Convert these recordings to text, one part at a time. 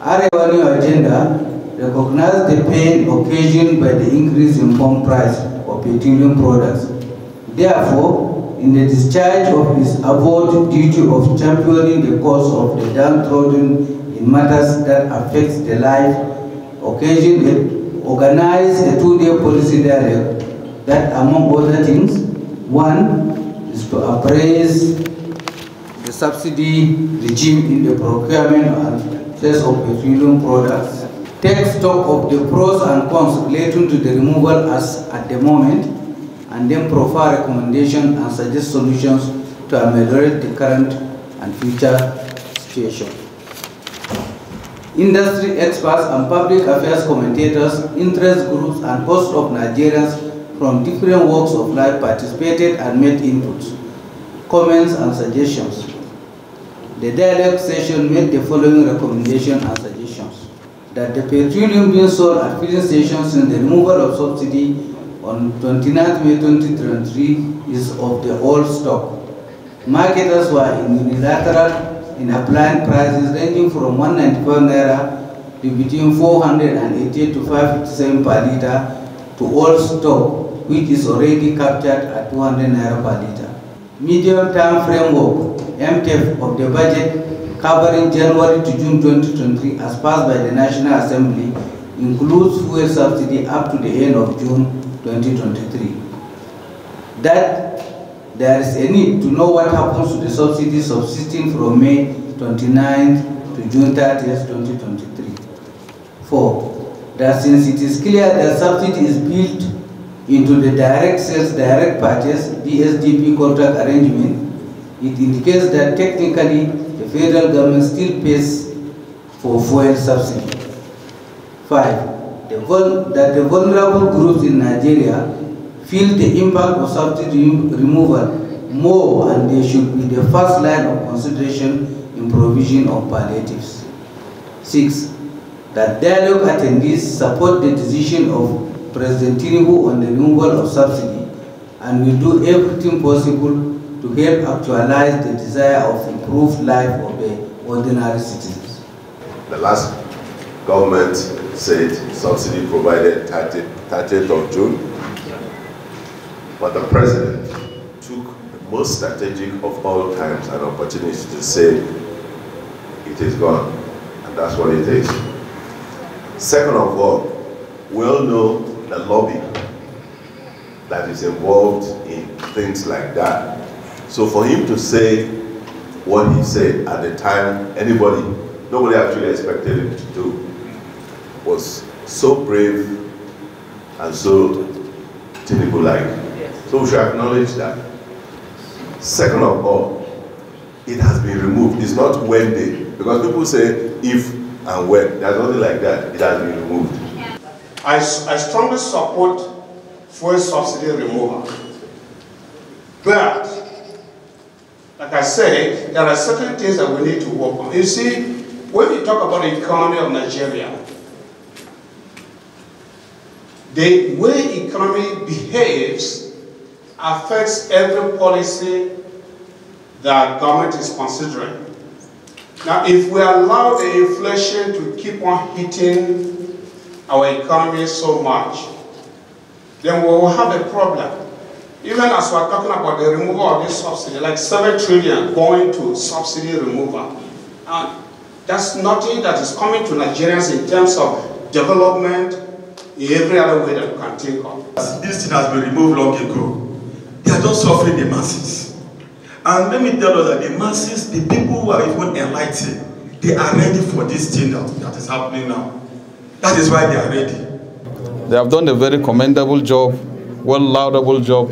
Arewa New Agenda recognizes the pain occasioned by the increase in pump price of petroleum products. Therefore, in the discharge of his avowed duty of championing the cause of the downtrodden in matters that affects the life, occasion it organized a two-day policy dialogue that, among other things, one is to appraise the subsidy regime in the procurement sales of petroleum products, take stock of the pros and cons relating to the removal as at the moment, and then provide recommendations and suggest solutions to ameliorate the current and future situation. Industry experts and public affairs commentators, interest groups, and hosts of Nigerians from different walks of life participated and made inputs, comments, and suggestions. The dialogue session made the following recommendations and suggestions. That the petroleum being sold at filling stations since the removal of subsidy on 29 May 2023 is of the old stock. Marketers were unilateral in applying prices ranging from 195 naira to between 488 to 557 per liter to old stock, which is already captured at 200 naira per liter. Medium-term framework MTEF of the budget covering January to June 2023 as passed by the National Assembly includes fuel subsidy up to the end of June 2023. That there is a need to know what happens to the subsidy subsisting from May 29th to June 30th, 2023. Four, that since it is clear that subsidy is built into the direct sales, direct purchase, DSDP contract arrangement, it indicates that technically the federal government still pays for fuel subsidy. Five, the that the vulnerable groups in Nigeria feel the impact of subsidy removal more and they should be the first line of consideration in provision of palliatives. Six, that dialogue attendees support the decision of President Tinubu on the removal of subsidy and will do everything possible to help actualize the desire of improved life of the ordinary citizens. The last government said subsidy provided 30, 30th of June, but the president took the most strategic of all times an opportunity to say it is gone, and that's what it is. Second of all, we all know the lobby that is involved in things like that. So for him to say what he said at the time, anybody, nobody actually expected him to do, was so brave and so Tinubu-like. So we should acknowledge that. Second of all, it has been removed. It's not when they, because people say if and when. There's nothing like that. It has been removed. I, I strongly support fuel subsidy removal. But, like I said, there are certain things that we need to work on. You see, when we talk about the economy of Nigeria, the way economy behaves affects every policy that government is considering. Now, if we allow the inflation to keep on hitting our economy so much, then we will have a problem. Even as we're talking about the removal of this subsidy, like 7 trillion going to subsidy removal. And that's nothing that is coming to Nigerians in terms of development in every other way that we can think of. This thing has been removed long ago. They are just suffering the masses. And let me tell you that the masses, the people who are even enlightened, they are ready for this thing that, that is happening now. That is why they are ready. They have done a very commendable job, well laudable job,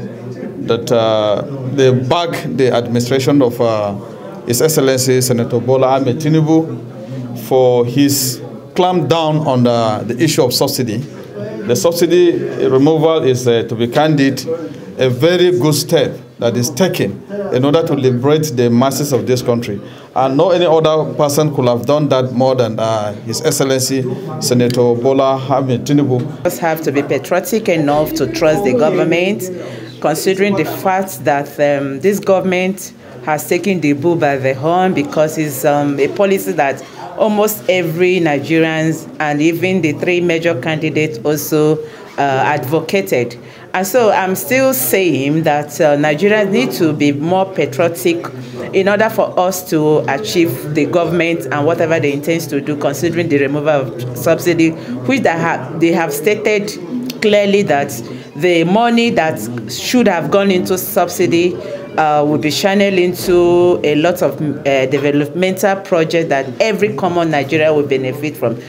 that uh, they back the administration of uh, His Excellency Senator Bola Ahmed Tinubu for his clamp down on the, the issue of subsidy. The subsidy removal is, uh, to be candid, a very good step that is taken in order to liberate the masses of this country. And no any other person could have done that more than uh, His Excellency Senator Bola Ahmed Tinubu. Just have to be patriotic enough to trust the government, considering the fact that um, this government has taken the bull by the horn because it's um, a policy that almost every Nigerians and even the three major candidates also uh, advocated. And so I'm still saying that uh, Nigerians need to be more patriotic in order for us to achieve the government and whatever they intend to do, considering the removal of subsidy, which they have, they have stated clearly that the money that should have gone into subsidy uh, will be channeled into a lot of uh, developmental projects that every common Nigeria will benefit from.